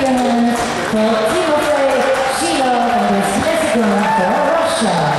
your hands for Timothy Sheila and the Smith for Russia.